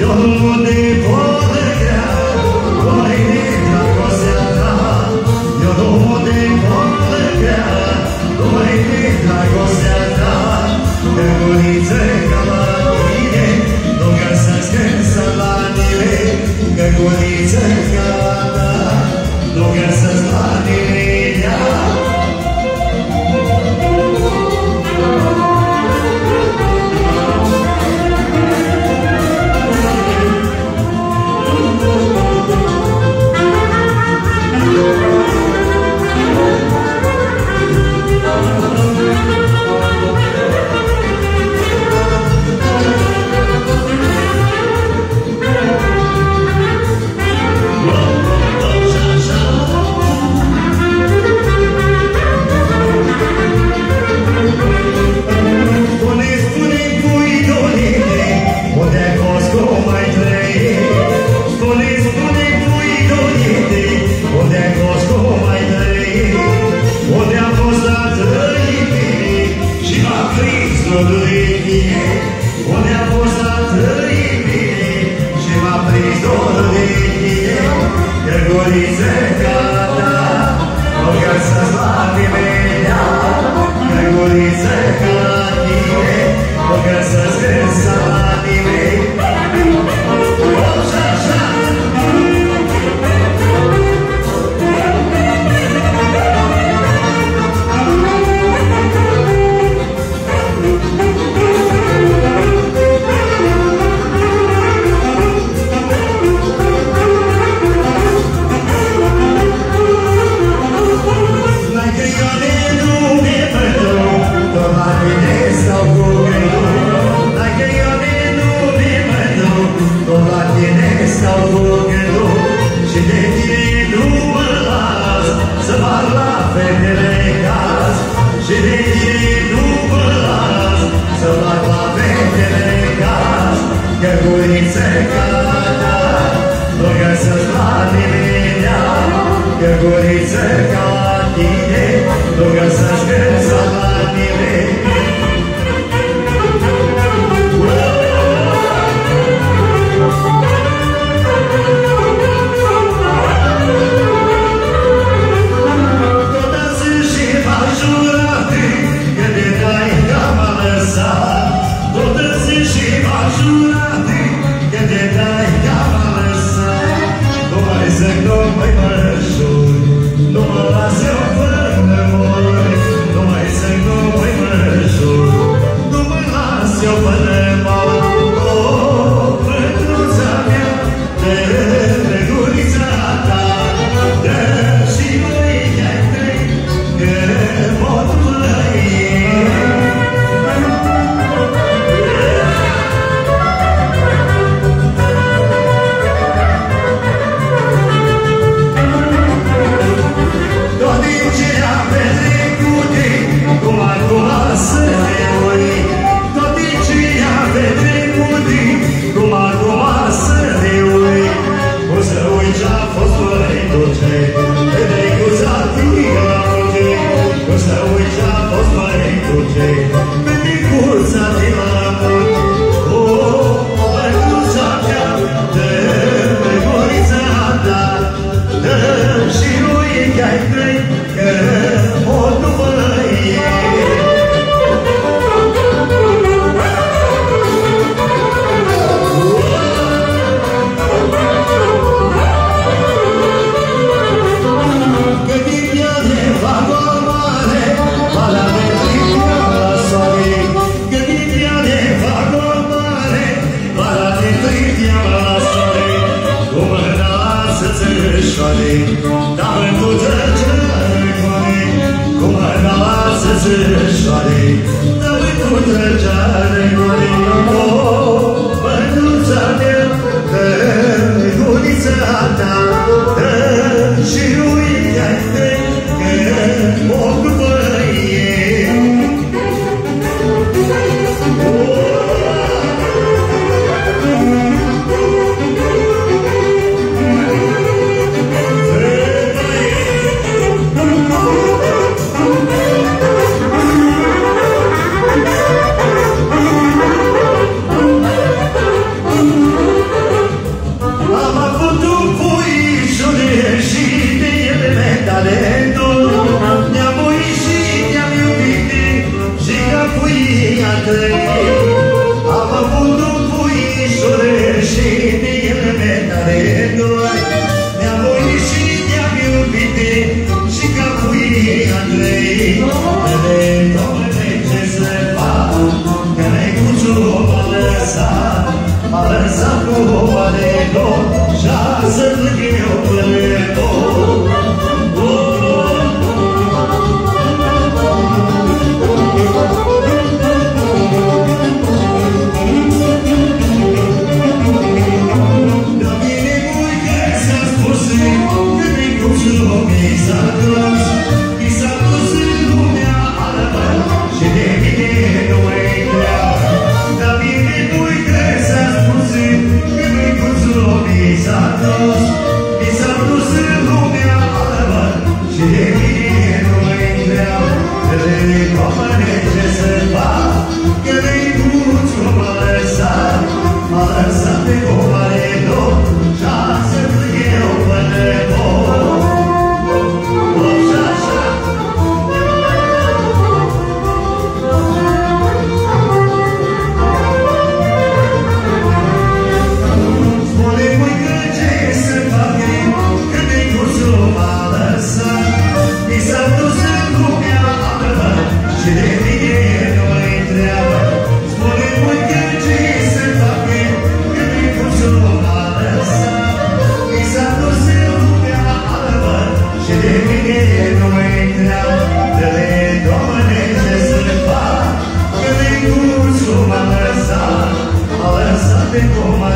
Yolumu все по небо. was always soare, dar în putrăcere coare, cum ar da la sățâre soare, dar în putrăcere coare, o, mânuța mea, că în unița ta, dă și Deus. Să mă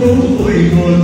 Lũ 错